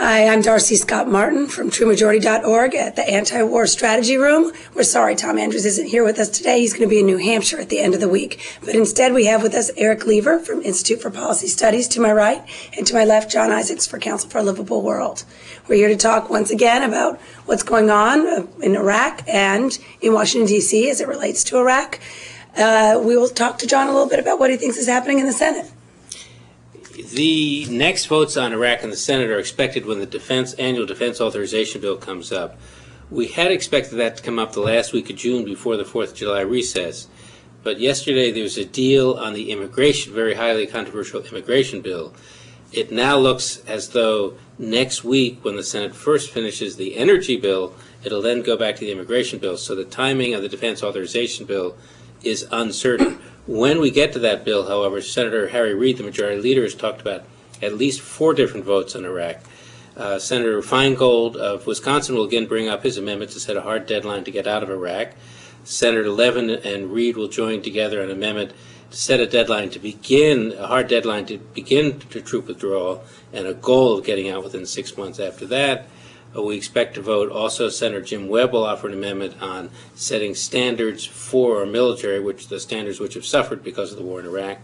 Hi, I'm Darcy Scott Martin from TrueMajority.org at the Anti-War Strategy Room. We're sorry Tom Andrews isn't here with us today. He's going to be in New Hampshire at the end of the week. But instead, we have with us Eric Leaver from Institute for Policy Studies to my right, and to my left, John Isaacs for Council for a Livable World. We're here to talk once again about what's going on uh, in Iraq and in Washington, D.C. as it relates to Iraq. Uh, we will talk to John a little bit about what he thinks is happening in the Senate. The next votes on Iraq in the Senate are expected when the defense annual defense authorization bill comes up. We had expected that to come up the last week of June before the 4th of July recess. But yesterday there was a deal on the immigration, very highly controversial immigration bill. It now looks as though next week, when the Senate first finishes the energy bill, it'll then go back to the immigration bill. So the timing of the defense authorization bill is uncertain. When we get to that bill, however, Senator Harry Reid, the majority leader, has talked about at least four different votes on Iraq. Uh, Senator Feingold of Wisconsin will again bring up his amendment to set a hard deadline to get out of Iraq. Senator Levin and Reid will join together an amendment to set a deadline to begin, a hard deadline to begin the troop withdrawal, and a goal of getting out within six months after that. Uh, we expect to vote. Also, Senator Jim Webb will offer an amendment on setting standards for our military, which the standards which have suffered because of the war in Iraq.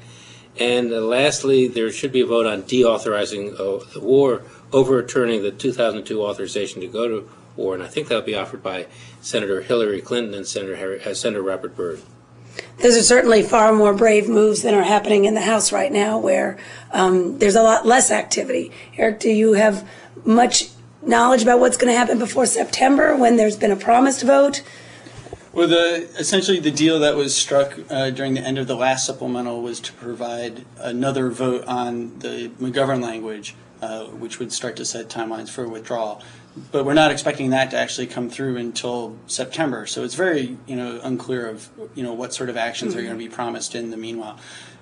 And uh, lastly, there should be a vote on deauthorizing uh, the war, overturning the 2002 authorization to go to war, and I think that will be offered by Senator Hillary Clinton and Senator, Harry, uh, Senator Robert Byrd. Those are certainly far more brave moves than are happening in the House right now, where um, there's a lot less activity. Eric, do you have much knowledge about what's going to happen before September when there's been a promised vote? Well, the essentially the deal that was struck uh, during the end of the last supplemental was to provide another vote on the McGovern language, uh, which would start to set timelines for withdrawal. But we're not expecting that to actually come through until September. So it's very you know unclear of you know what sort of actions mm-hmm. are going to be promised in the meanwhile.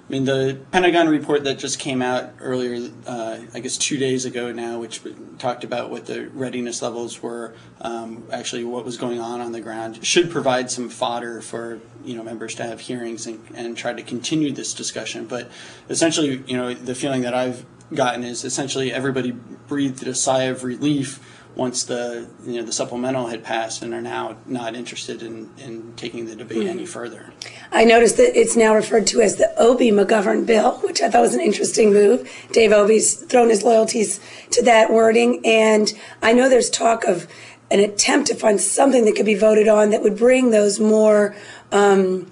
I mean, the Pentagon report that just came out earlier, uh, I guess two days ago now, which talked about what the readiness levels were, um, actually what was going on on the ground, should provide some fodder for you know members to have hearings and, and try to continue this discussion. But essentially, you know, the feeling that I've gotten is essentially everybody breathed a sigh of relief once the you know the supplemental had passed and are now not interested in, in taking the debate mm-hmm. any further. I noticed that it's now referred to as the Obey McGovern bill, which I thought was an interesting move. Dave Obey's thrown his loyalties to that wording, and I know there's talk of an attempt to find something that could be voted on that would bring those more um,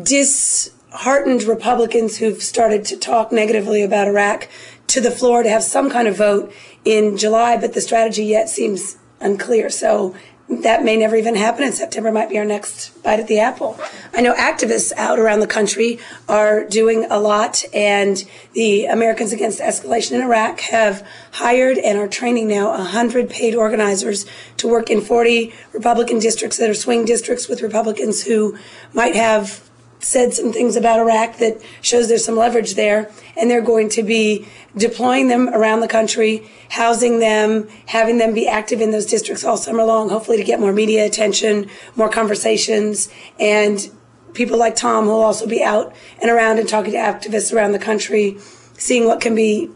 disheartened Republicans who've started to talk negatively about Iraq to the floor to have some kind of vote in July, but the strategy yet seems unclear. So that may never even happen, and September might be our next bite at the apple. I know activists out around the country are doing a lot, and the Americans Against Escalation in Iraq have hired and are training now 100 paid organizers to work in 40 Republican districts that are swing districts with Republicans who might have said some things about Iraq that shows there's some leverage there, and they're going to be deploying them around the country, housing them, having them be active in those districts all summer long, hopefully to get more media attention, more conversations, and people like Tom who will also be out and around and talking to activists around the country, seeing what can be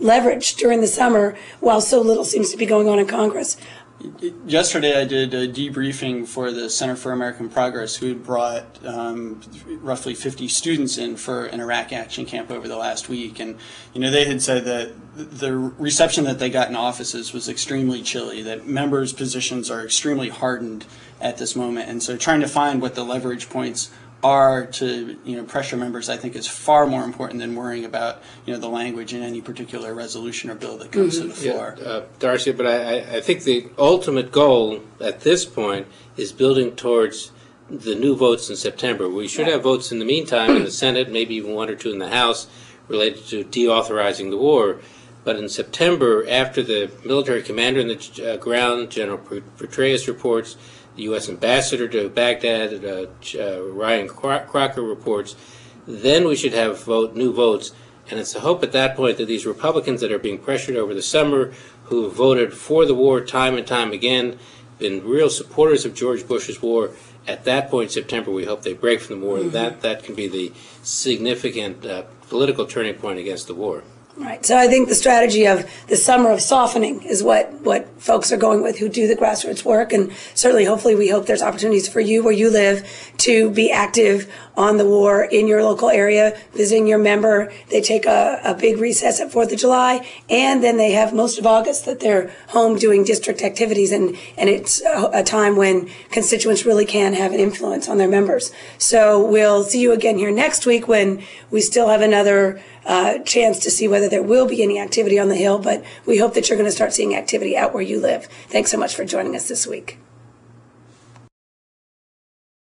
leveraged during the summer while so little seems to be going on in Congress. Yesterday, I did a debriefing for the Center for American Progress, who had brought um, roughly 50 students in for an Iraq action camp over the last week. And, you know, they had said that the reception that they got in offices was extremely chilly, that members' positions are extremely hardened at this moment. And so trying to find what the leverage points are to you know pressure members I think is far more important than worrying about you know the language in any particular resolution or bill that comes mm-hmm. to the floor. Yeah, uh, Darcy, but I, I think the ultimate goal at this point is building towards the new votes in September. We should have votes in the meantime in the Senate, maybe even one or two in the House, related to deauthorizing the war. But in September, after the military commander in the uh, ground, General Petraeus, reports the U.S. ambassador to Baghdad, uh, uh, Ryan Crocker reports, then we should have vote, new votes. And it's a hope at that point that these Republicans that are being pressured over the summer, who voted for the war time and time again, been real supporters of George Bush's war, at that point in September, we hope they break from the war. Mm-hmm. That that can be the significant uh, political turning point against the war. Right. So I think the strategy of the summer of softening is what, what folks are going with who do the grassroots work. And certainly, hopefully, we hope there's opportunities for you where you live to be active on the war in your local area, visiting your member. They take a, a big recess at 4th of July, and then they have most of August that they're home doing district activities. And, and it's a, a time when constituents really can have an influence on their members. So we'll see you again here next week when we still have another uh, chance to see whether there will be any activity on the Hill, but we hope that you're going to start seeing activity out where you live. Thanks so much for joining us this week.